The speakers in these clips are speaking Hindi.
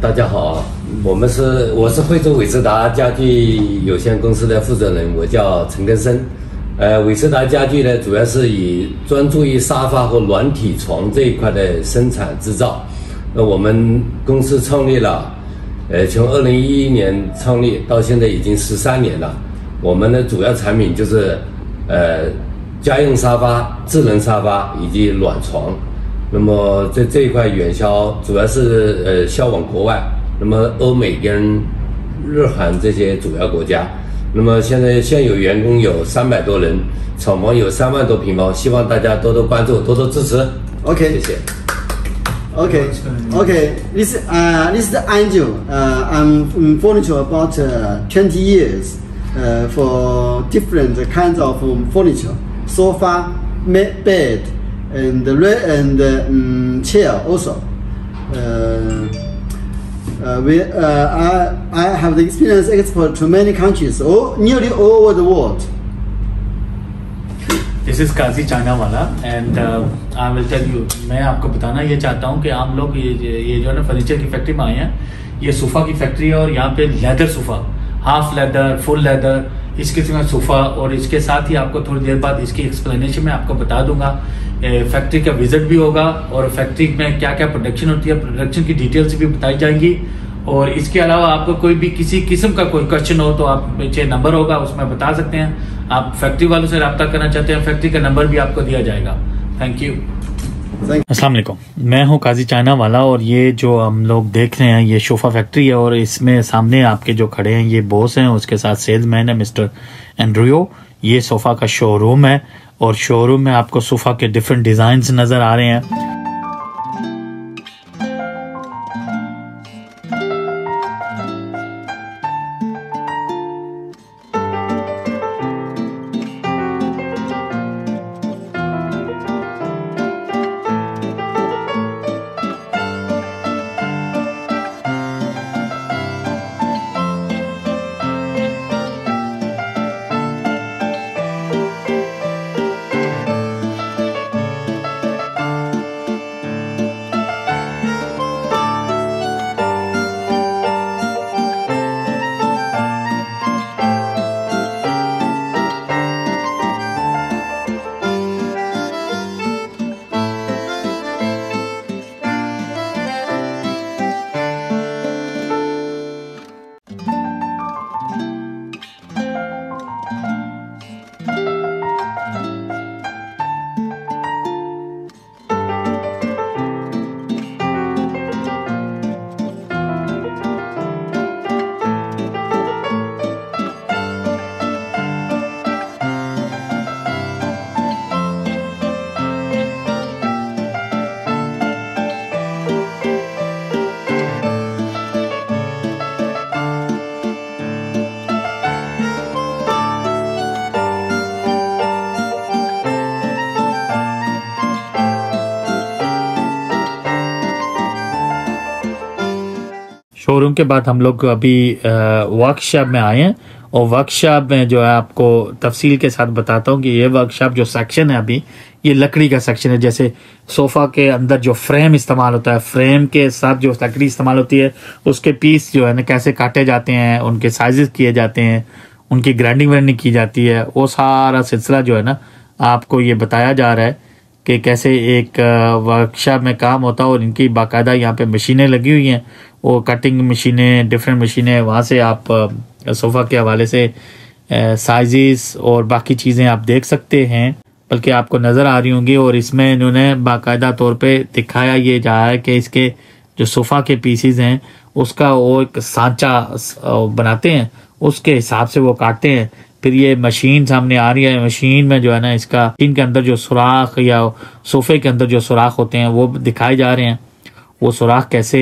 大家好，我们是我是惠州伟仕达家具有限公司的负责人，我叫陈根生。呃，伟仕达家具呢，主要是以专注于沙发和软体床这一块的生产制造。那我们公司创立了，呃，从二零一一年创立到现在已经十三年了。我们的主要产品就是，呃，家用沙发、智能沙发以及软床。那么在这一块远销，主要是呃销往国外，那么欧美跟日韩这些主要国家。那么现在现有员工有三百多人，厂房有三万多平方，希望大家多多关注，多多支持。OK，谢谢。OK，OK，this uh this is Angel. Uh, I'm in furniture about uh, 20 years. Uh, for different kinds of furniture, sofa, bed. And the and the um, chair also. Uh, uh, we, uh, I, I have the experience export to many countries, all, nearly all over the world. This is Kazi China वाला and I will tell you मैं आपको बताना ये चाहता हूँ कि आप लोग ये ये जो है ना फर्नीचर की फैक्ट्री में आए हैं ये सोफ़ा की फैक्ट्री है और यहाँ पे leather sofa half leather full leather इस किस्म का सोफ़ा और इसके साथ ही आपको थोड़ी देर बाद इसकी एक्सप्लेनेशन मैं आपको बता दूँगा फैक्ट्री का विज़िट भी होगा और फैक्ट्री में क्या क्या प्रोडक्शन होती है प्रोडक्शन की डिटेल्स भी बताई जाएँगी। और इसके अलावा आपको कोई भी किसी किस्म का कोई क्वेश्चन हो तो आप नीचे नंबर होगा, उसमें बता सकते हैं। आप फैक्ट्री वालों से रब्ता करना चाहते हैं फैक्ट्री का नंबर भी आपको दिया जाएगा। थैंक यू अस्सलाम वालेकुम मैं हूँ काजी चाइना वाला और ये जो हम लोग देख रहे हैं, ये सोफा फैक्ट्री है और इसमें सामने आपके जो खड़े हैं, ये बॉस हैं, उसके साथ सेल्समैन है मिस्टर एंड्रियो ये सोफा का शोरूम है और शोरूम में आपको सोफा के डिफरेंट डिज़ाइन नज़र आ रहे हैं। शोरूम के बाद हम लोग अभी वर्कशॉप में आए हैं और वर्कशॉप में जो है आपको तफसील के साथ बताता हूँ कि ये वर्कशॉप जो सेक्शन है अभी, ये लकड़ी का सेक्शन है। जैसे सोफ़ा के अंदर जो फ्रेम इस्तेमाल होता है फ्रेम के साथ जो लकड़ी इस्तेमाल होती है, उसके पीस जो है ना कैसे काटे जाते हैं, उनके साइजेस किए जाते हैं, उनकी ग्राइंडिंग व्राइंडिंग की जाती है, वो सारा सिलसिला जो है ना आपको ये बताया जा रहा है कि कैसे एक वर्कशॉप में काम होता है और इनकी बाकायदा यहाँ पे मशीनें लगी हुई हैं। वो कटिंग मशीनें डिफरेंट मशीनें वहाँ से आप सोफ़ा के हवाले से साइजेस और बाकी चीज़ें आप देख सकते हैं, बल्कि आपको नज़र आ रही होंगी और इसमें इन्होंने बाकायदा तौर पे दिखाया ये जा रहा है कि इसके जो सोफ़ा के पीसीज हैं, उसका वो एक सांचा बनाते हैं, उसके हिसाब से वो काटते हैं। फिर ये मशीन सामने आ रही है मशीन में जो है ना, इसका इनके अंदर जो सुराख या सोफे के अंदर जो सुराख होते हैं, वो दिखाए जा रहे हैं। वो सुराख कैसे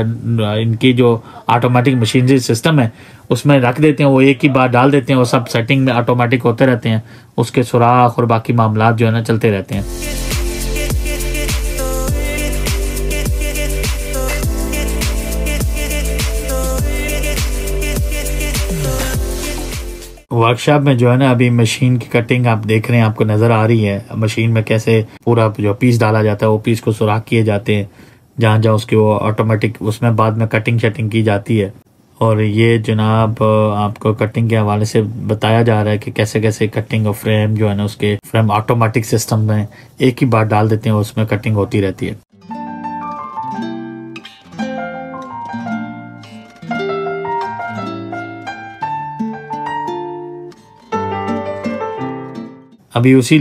इनकी जो ऑटोमेटिक मशीनरी सिस्टम है, उसमें रख देते हैं, वो एक ही बार डाल देते हैं, वो सब सेटिंग में ऑटोमेटिक होते रहते हैं। उसके सुराख और बाकी मामला जो है ना चलते रहते हैं। वर्कशॉप में जो है ना अभी मशीन की कटिंग आप देख रहे हैं, आपको नज़र आ रही है मशीन में कैसे पूरा जो पीस डाला जाता है, वो पीस को सुराख किए जाते हैं। जहाँ जहाँ उसकी वो ऑटोमेटिक उसमें बाद में कटिंग शटिंग की जाती है। और ये जनाब आपको कटिंग के हवाले से बताया जा रहा है कि कैसे कैसे कटिंग और फ्रेम जो है ना उसके फ्रेम ऑटोमेटिक सिस्टम में एक ही बार डाल देते हैं और उसमें कटिंग होती रहती है। अभी उसी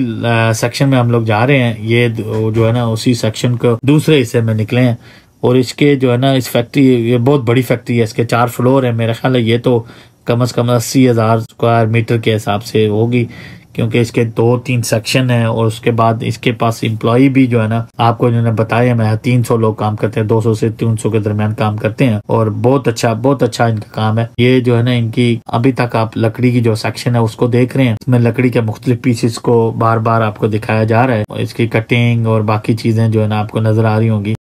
सेक्शन में हम लोग जा रहे हैं। ये जो है ना, उसी सेक्शन को दूसरे हिस्से में निकले हैं। और इसके जो है ना, इस फैक्ट्री ये बहुत बड़ी फैक्ट्री है। इसके चार फ्लोर है। मेरा ख्याल है ये तो कम अज़ कम अस्सी हज़ार स्क्वायर मीटर के हिसाब से होगी। क्योंकि इसके दो तीन सेक्शन हैं और उसके बाद इसके पास एम्प्लॉय भी जो है ना, आपको इन्होंने बताया, मैं तीन सौ लोग काम करते हैं, दो सौ से तीन सौ के दरमियान काम करते हैं और बहुत अच्छा बहुत अच्छा इनका काम है। ये जो है ना, इनकी अभी तक आप लकड़ी की जो सेक्शन है, उसको देख रहे हैं। इसमें लकड़ी के मुख्तलिफ़ पीसेस को बार बार आपको दिखाया जा रहा है इसकी कटिंग और बाकी चीज़ें जो है ना, आपको नज़र आ रही होंगी।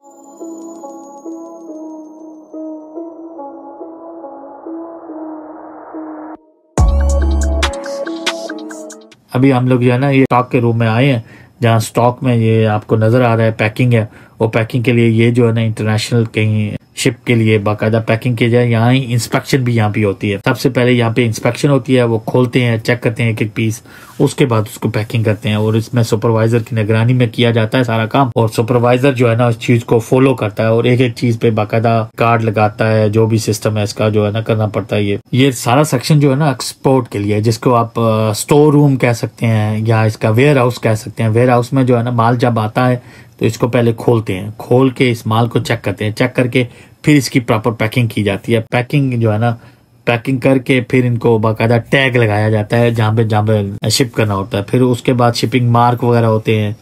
अभी हम लोग जो है ना, ये स्टॉक के रूम में आए हैं, जहाँ स्टॉक में ये आपको नज़र आ रहा है पैकिंग है। वो पैकिंग के लिए ये जो है ना इंटरनेशनल कहीं शिप के लिए, बाकायदा पैकिंग किया जाए यहाँ ही इंस्पेक्शन भी यहाँ पे होती है। सबसे पहले यहाँ पे इंस्पेक्शन होती है, वो खोलते हैं चेक करते हैं एक एक पीस उसके बाद उसको पैकिंग करते हैं। और इसमें सुपरवाइजर की निगरानी में किया जाता है सारा काम। और सुपरवाइजर जो है ना उस चीज़ को फॉलो करता है और एक एक चीज़ पे बाकायदा कार्ड लगाता है, जो भी सिस्टम है इसका जो है ना करना पड़ता है ये। ये सारा सेक्शन जो है ना एक्सपोर्ट के लिए जिसको आप स्टोर रूम कह सकते हैं, या इसका वेयर हाउस कह सकते हैं। वेयर हाउस में जो है ना, माल जब आता है तो इसको पहले खोलते हैं। खोल के इस माल को चेक करते हैं। चेक करके फिर इसकी प्रॉपर पैकिंग की जाती है। पैकिंग जो है ना पैकिंग करके फिर इनको बाकायदा टैग लगाया जाता है, जहाँ पे जहाँ पे शिप करना होता है। फिर उसके बाद शिपिंग मार्क वगैरह होते हैं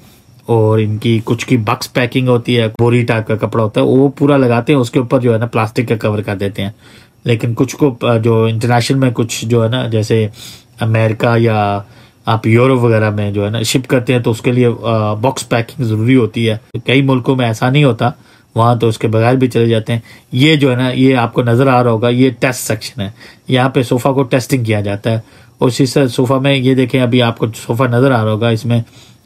और इनकी कुछ की बक्स पैकिंग होती है, बोरी टाइप का कपड़ा होता है, वो पूरा लगाते हैं। उसके ऊपर जो है ना प्लास्टिक का कवर कर देते हैं। लेकिन कुछ को, जो इंटरनेशनल में कुछ जो है ना, जैसे अमेरिका या आप यूरोप वगैरह में जो है ना शिप करते हैं तो उसके लिए बॉक्स पैकिंग ज़रूरी होती है। कई मुल्कों में ऐसा नहीं होता, वहाँ तो उसके बगैर भी चले जाते हैं। ये जो है ना, ये आपको नज़र आ रहा होगा, ये टेस्ट सेक्शन है। यहाँ पे सोफा को टेस्टिंग किया जाता है। और इसी सोफा में, ये देखें, अभी आपको सोफा नज़र आ रहा होगा, इसमें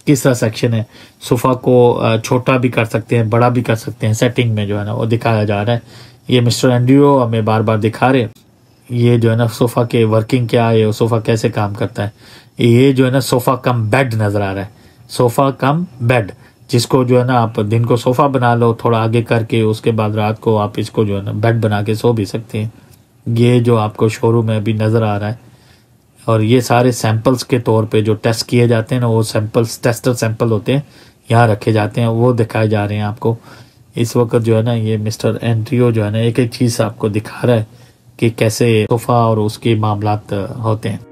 किस तरह सेक्शन है। सोफा को छोटा भी कर सकते हैं, बड़ा भी कर सकते हैं सेटिंग में जो है ना, वो दिखाया जा रहा है। ये मिस्टर एंड्रियो हमें बार बार दिखा रहे ये जो है ना सोफा के वर्किंग क्या है सोफा कैसे काम करता है। ये जो है ना, सोफा कम बेड नज़र आ रहा है। सोफा कम बेड, जिसको जो है ना आप दिन को सोफा बना लो, थोड़ा आगे करके, उसके बाद रात को आप इसको जो है ना बेड बना के सो भी सकते हैं। ये जो आपको शोरूम में अभी नज़र आ रहा है, और ये सारे सैंपल्स के तौर पे जो टेस्ट किए जाते हैं ना, वो सैंपल्स टेस्टर सैंपल होते हैं, यहाँ रखे जाते हैं, वो दिखाए जा रहे हैं आपको। इस वक्त जो है ना, ये मिस्टर एंट्रियो जो है ना एक एक चीज़ आपको दिखा रहा है कि कैसे सोफ़ा और उसके मामला होते हैं।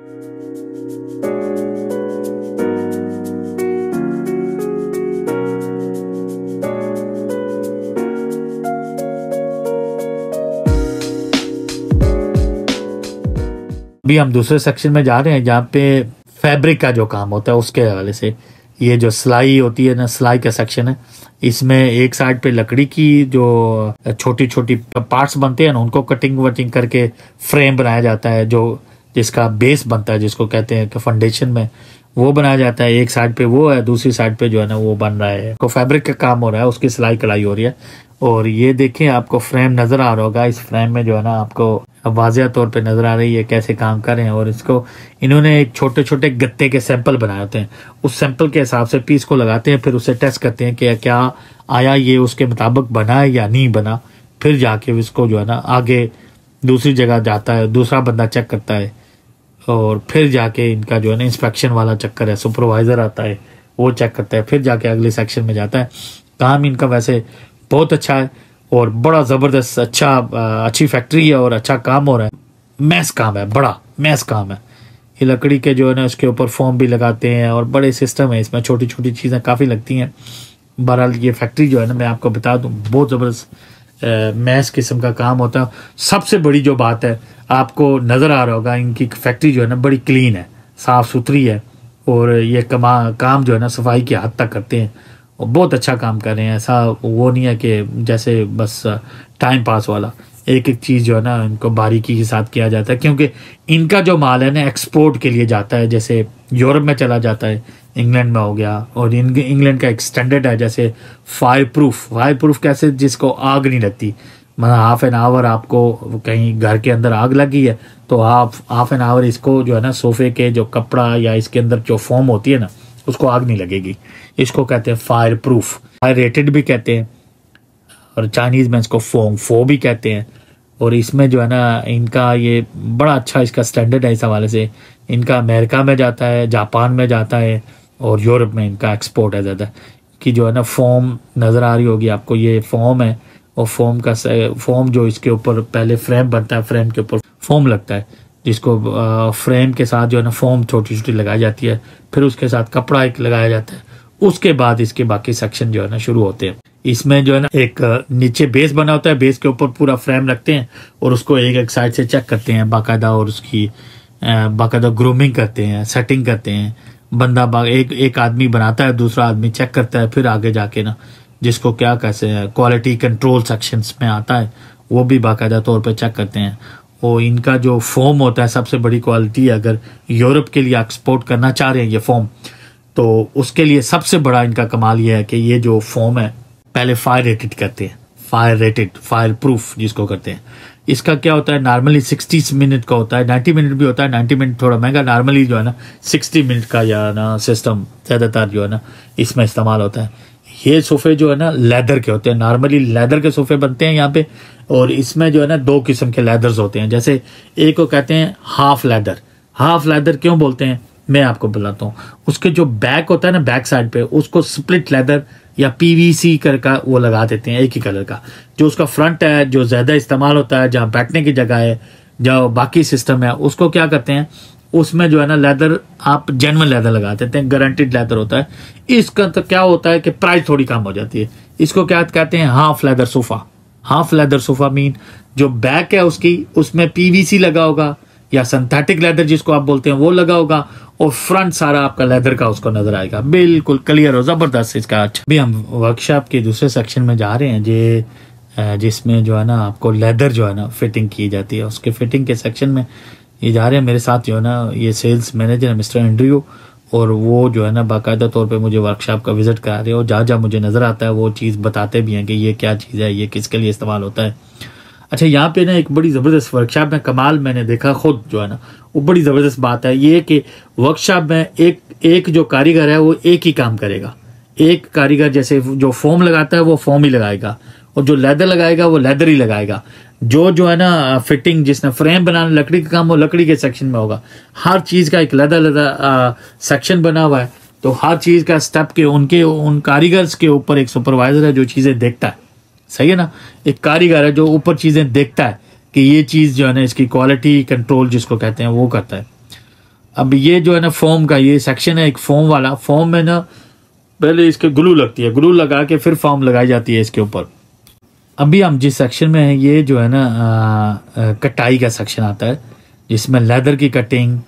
अभी हम दूसरे सेक्शन में जा रहे हैं जहाँ पे फैब्रिक का जो काम होता है, उसके हवाले से ये जो सिलाई होती है ना, सिलाई का सेक्शन है, इसमें एक साइड पे लकड़ी की जो छोटी छोटी पार्ट्स बनते हैं ना, उनको कटिंग वटिंग करके फ्रेम बनाया जाता है, जो जिसका बेस बनता है, जिसको कहते हैं कि फाउंडेशन में, वो बनाया जाता है। एक साइड पे वो है, दूसरी साइड पे जो है ना, वो बन रहा है। तो फैब्रिक का काम हो रहा है, उसकी सिलाई कढ़ाई हो रही है। और ये देखें, आपको फ्रेम नज़र आ रहा होगा, इस फ्रेम में जो है ना, आपको वाजिया तौर पे नज़र आ रही है कैसे काम कर रहे हैं और इसको इन्होंने एक छोटे छोटे गत्ते के सैंपल बनाए होते हैं। उस सैंपल के हिसाब से पीस को लगाते हैं, फिर उसे टेस्ट करते हैं कि क्या आया, ये उसके मुताबिक बना है या नहीं बना। फिर जाके इसको जो है ना आगे दूसरी जगह जाता है, दूसरा बंदा चेक करता है और फिर जाके इनका जो है ना इंस्पेक्शन वाला चक्कर है, सुपरवाइजर आता है, वो चेक करता है, फिर जाके अगले सेक्शन में जाता है। काम इनका वैसे बहुत अच्छा है। और बड़ा ज़बरदस्त अच्छा अच्छी फैक्ट्री है और अच्छा काम हो रहा है। मैस काम है, बड़ा, मैस काम है। ये लकड़ी के जो है ना, उसके ऊपर फॉर्म भी लगाते हैं और बड़े सिस्टम है, इसमें छोटी छोटी चीज़ें काफ़ी लगती हैं। बहरहाल, ये फैक्ट्री जो है ना, मैं आपको बता दूँ, बहुत ज़बरदस्त मैस किस्म का काम होता है। सबसे बड़ी जो बात है, आपको नज़र आ रहा होगा, इनकी फैक्ट्री जो है ना, बड़ी क्लीन है साफ़ सुथरी है और ये कमा, काम जो है ना, सफ़ाई की हद तक करते हैं। बहुत अच्छा काम कर रहे हैं। ऐसा वो नहीं है कि जैसे बस टाइम पास वाला। एक एक चीज़ जो है ना, इनको बारीकी के साथ किया जाता है। क्योंकि इनका जो माल है ना एक्सपोर्ट के लिए जाता है। जैसे यूरोप में चला जाता है, इंग्लैंड में हो गया। और इंग्लैंड का एक्सटेंडेड है, जैसे फायर प्रूफ फायर प्रूफ कैसे जिसको आग नहीं लगती। मतलब हाफ़ एन आवर आपको कहीं घर के अंदर आग लगी है तो हाफ़ हाफ़ एन आवर इसको जो है ना, सोफे के जो कपड़ा या इसके अंदर जो फॉर्म होती है ना उसको आग नहीं लगेगी। इसको कहते हैं फायर प्रूफ फायर रेटेड भी कहते हैं और चाइनीज़ में इसको फोम फो भी कहते हैं। और इसमें जो है ना, इनका ये बड़ा अच्छा इसका स्टैंडर्ड है इस हवाले से। इनका अमेरिका में जाता है, जापान में जाता है और यूरोप में इनका एक्सपोर्ट है ज़्यादा। कि जो है ना फॉर्म नज़र आ रही होगी आपको, ये फॉर्म है। और फॉर्म का फॉर्म जो इसके ऊपर पहले फ्रेम बनता है फ्रेम के ऊपर फॉर्म लगता है। जिसको फ्रेम के साथ जो है ना फॉर्म छोटी छोटी लगाई जाती है, फिर उसके साथ कपड़ा एक लगाया जाता है, उसके बाद इसके बाकी सेक्शन जो है ना, शुरू होते हैं। इसमें जो है ना, एक नीचे बेस बना होता है, बेस के ऊपर पूरा फ्रेम रखते हैं, और उसको एक एक साइड से चेक करते हैं, बाकायदा और उसकी बाकायदा ग्रूमिंग करते हैं, सेटिंग करते हैं। बंदा एक एक आदमी बनाता है, दूसरा आदमी चेक करता है, फिर आगे जाके ना, जिसको क्या कैसे क्वालिटी कंट्रोल सेक्शंस में आता है, वो भी बाकायदा तौर पर चेक करते हैं। वो इनका जो फॉर्म होता है, सबसे बड़ी क्वालिटी अगर यूरोप के लिए एक्सपोर्ट करना चाह रहे हैं ये फॉर्म तो उसके लिए सबसे बड़ा इनका कमाल ये है कि ये जो फॉर्म है, पहले फायर रेटेड करते हैं। फायर रेटेड फायर प्रूफ जिसको करते हैं। इसका क्या होता है नॉर्मली सिक्सटी मिनट का होता है नाइन्टी मिनट भी होता है नाइन्टी मिनट थोड़ा महँगा नॉर्मली जो है ना सिक्सटी मिनट का या ना सिस्टम ज़्यादातर जो है ना, इसमें इस्तेमाल होता है। ये सोफे जो है ना लेदर के होते हैं। नॉर्मली लेदर के सोफे बनते हैं यहाँ पे और इसमें जो है ना दो किस्म के लेदर्स होते हैं। जैसे एक को कहते हैं हाफ़ लेदर हाफ़ लेदर क्यों बोलते हैं? मैं आपको बताता हूँ। उसके जो बैक होता है ना बैक साइड पे, उसको स्प्लिट लेदर या पीवीसी कर का वो लगा देते हैं एक ही कलर का। जो उसका फ्रंट है, जो ज़्यादा इस्तेमाल होता है, जहाँ बैठने की जगह है जो बाकी सिस्टम है, उसको क्या करते हैं? उसमें जो है ना लेदर, आप जेनवन लेदर लगा देते हैं गारंटीड लेदर होता है। इसका तो क्या होता है कि प्राइस थोड़ी कम हो जाती है। इसको क्या कहते हैं? Half leather sofa half leather sofa mean जो बैक है उसकी, उसमें पीवीसी लगा होगा या सिंथेटिक लेदर जिसको आप बोलते हैं, वो लगा होगा और फ्रंट सारा आपका लेदर का उसको नज़र आएगा। बिल्कुल क्लियर हो ज़बरदस्त इसका। अच्छा अभी हम वर्कशॉप के दूसरे सेक्शन में जा रहे हैं, जे जिसमें जो है ना आपको लेदर जो है ना फिटिंग की जाती है। उसके फिटिंग के सेक्शन में ये जा रहे हैं मेरे साथ, जो है ना, ये सेल्स मैनेजर है मिस्टर एंड्रियो और वो जो है ना, बाकायदा तौर पे मुझे वर्कशॉप का विज़िट करा रहे हैं, और जहाँ जहाँ मुझे नज़र आता है, वो चीज़ बताते भी हैं कि ये क्या चीज़ है, ये किसके लिए इस्तेमाल होता है। अच्छा यहाँ पे ना एक बड़ी ज़बरदस्त वर्कशॉप में कमाल मैंने देखा खुद, जो है ना, वो बड़ी ज़बरदस्त बात है, ये कि वर्कशॉप में एक एक जो कारीगर है, वो एक ही काम करेगा। एक कारीगर जैसे जो फॉर्म लगाता है, वो फॉर्म ही लगाएगा। और जो लेदर लगाएगा, वो लेदर ही लगाएगा। जो जो है ना फिटिंग जिसने फ्रेम बनाना, लकड़ी का काम वो लकड़ी के सेक्शन में होगा। हर चीज़ का एक लेदर लेदर सेक्शन बना हुआ है। तो हर चीज़ का स्टेप के, उनके, उन कारीगर्स के ऊपर एक सुपरवाइजर है जो चीज़ें देखता है। सही है ना? एक कारीगर है जो ऊपर चीज़ें देखता है कि ये चीज़ जो है ना, इसकी क्वालिटी कंट्रोल जिसको कहते हैं, वो करता है। अब ये जो है ना फोम का ये सेक्शन है, एक फोम वाला। फोम में ना, पहले इसके ग्लू लगती है। ग्लू लगा के फिर फॉर्म लगाई जाती है इसके ऊपर। अभी हम जिस सेक्शन में हैं, ये जो है ना कटाई का सेक्शन आता है, जिसमें लेदर की कटिंग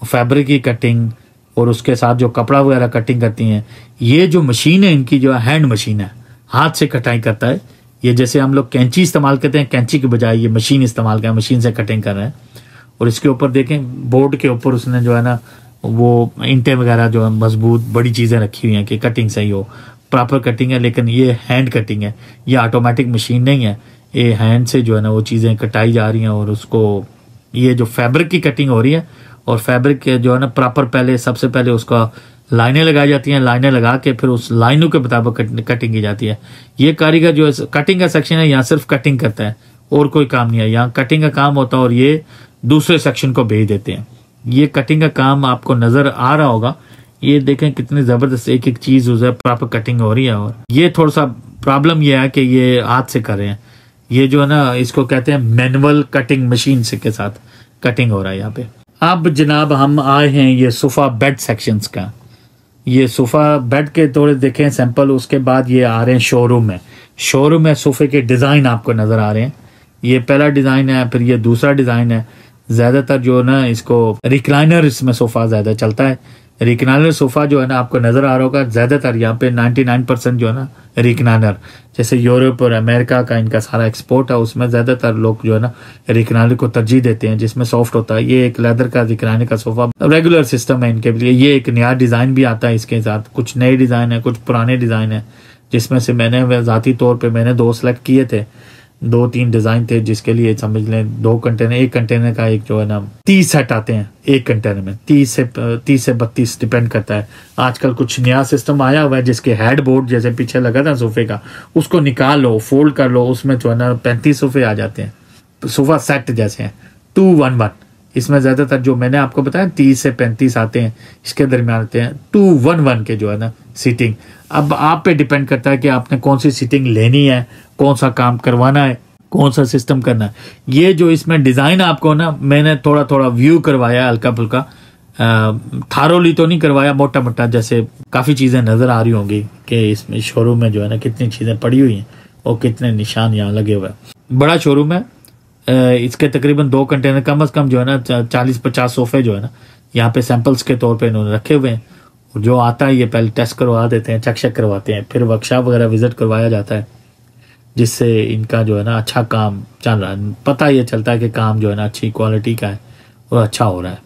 फैब्रिक की कटिंग और उसके साथ जो कपड़ा वगैरह कटिंग करती हैं, ये जो मशीन है, इनकी जो हैंड मशीन है, हाथ से कटाई करता है। ये जैसे हम लोग कैंची इस्तेमाल करते हैं, कैंची के बजाय ये मशीन इस्तेमाल कर मशीन से कटिंग कर रहे हैं। और इसके ऊपर देखें बोर्ड के ऊपर उसने जो है ना, वो इंटे वगैरह जो है, मज़बूत बड़ी चीज़ें रखी हुई हैं कि कटिंग सही हो। प्रॉपर कटिंग है, लेकिन ये हैंड कटिंग है। ये ऑटोमेटिक मशीन नहीं है। ये हैंड से जो है ना, वो चीज़ें कटाई जा रही हैं और उसको, ये जो फैब्रिक की कटिंग हो रही है, और फैब्रिक जो है ना प्रॉपर पहले, सबसे पहले उसका लाइनें लगाई जाती हैं। लाइनें लगा के फिर उस लाइनों के मुताबिक कटिंग की जाती है। ये कारीगर जो है कटिंग का सेक्शन है, यहाँ सिर्फ़ कटिंग करता है। और कोई काम नहीं है। यहाँ कटिंग का काम होता है और ये दूसरे सेक्शन को भेज देते हैं। ये कटिंग का काम आपको नज़र आ रहा होगा। ये देखें कितनी ज़बरदस्त एक एक चीज़ उसे प्रॉपर कटिंग हो रही है और ये थोड़ा सा प्रॉब्लम ये है कि ये हाथ से कर रहे हैं। ये जो है ना, इसको कहते हैं मैनुअल कटिंग मशीन से के साथ कटिंग हो रहा है यहाँ पे। अब जनाब हम आए हैं ये सोफा बेड सेक्शंस का। ये सोफा बेड के थोड़े देखें सैंपल उसके बाद ये आ रहे हैं शोरूम में। शोरूम में सोफे के डिज़ाइन आपको नज़र आ रहे हैं। ये पहला डिज़ाइन है, फिर ये दूसरा डिज़ाइन है। ज़्यादातर जो ना, इसको रिक्लाइनर इसमें सोफा ज़्यादा चलता है। रिकनानर सोफा जो है ना आपको नज़र आ रहा होगा, ज़्यादातर यहाँ पे 99 परसेंट जो है ना रिकनानर जैसे यूरोप और अमेरिका का इनका सारा एक्सपोर्ट है, उसमें ज़्यादातर लोग जो है ना रिकनानर को तरजीह देते हैं, जिसमें सॉफ्ट होता है। ये एक लेदर का रिकनानर का सोफा रेगुलर सिस्टम है इनके लिए। ये एक नया डिज़ाइन भी आता है इसके साथ। कुछ नए डिज़ाइन है, कुछ पुराने डिज़ाइन है, जिसमें से मैंने जाती तौर पर मैंने दो सेलेक्ट किए थे। दो तीन डिज़ाइन थे जिसके लिए समझ लें, दो कंटेनर एक कंटेनर का एक जो है ना, तीस सेट आते हैं एक कंटेनर में। तीस से तीस से बत्तीस डिपेंड करता है। आजकल कुछ नया सिस्टम आया हुआ है जिसके हेड बोर्ड जैसे पीछे लगा था सोफे का, उसको निकाल लो फोल्ड कर लो, उसमें जो है ना पैंतीस सोफे आ जाते हैं। सोफा सेट जैसे हैं टू वन वन इसमें ज़्यादातर जो मैंने आपको बताया, तीस से पैंतीस आते हैं, इसके दरमियान आते हैं। टू वन वन के जो है ना सीटिंग अब आप पे डिपेंड करता है कि आपने कौन सी सीटिंग लेनी है, कौन सा काम करवाना है, कौन सा सिस्टम करना है। ये जो इसमें डिज़ाइन आपको ना, मैंने थोड़ा थोड़ा व्यू करवाया हल्का फुल्का थारोली तो नहीं करवाया मोटा मोटा जैसे काफ़ी चीज़ें नज़र आ रही होंगी कि इसमें शोरूम में जो है ना, कितनी चीज़ें पड़ी हुई हैं और कितने निशान यहाँ लगे हुए हैं। बड़ा शोरूम है इसके तकरीबन दो कंटेनर कम अज कम जो है ना चालीस पचास सोफे जो है ना, यहाँ पे सैंपल्स के तौर पे इन्होंने रखे हुए हैं। जो आता है, ये पहले टेस्ट करवा देते हैं चेक चेक करवाते हैं, फिर वर्कशॉप वगैरह विज़िट करवाया जाता है, जिससे इनका जो है ना अच्छा काम चल रहा है। पता ये चलता है कि काम जो है ना अच्छी क्वालिटी का है और अच्छा हो रहा है।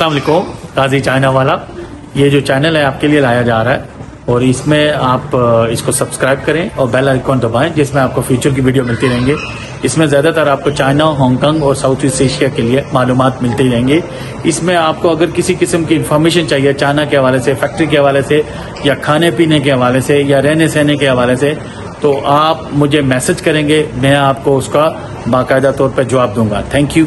वालेकुम काजी चाइना वाला। ये जो चैनल है, आपके लिए लाया जा रहा है। और इसमें आप इसको सब्सक्राइब करें और बेल आइकॉन दबाएँ, जिसमें आपको फ्यूचर की वीडियो मिलती रहेंगे। इसमें ज़्यादातर आपको चाइना हांगकांग और साउथ ईस्ट एशिया के लिए मालूम मिलती रहेंगी। इसमें आपको अगर किसी किस्म की इन्फॉर्मेशन चाहिए चाइना के हवाले से फैक्ट्री के हवाले से, या खाने पीने के हवाले से, या रहने सहने के हवाले से तो आप मुझे मैसेज करेंगे। मैं आपको उसका बाकायदा तौर पर जवाब दूँगा। Thank you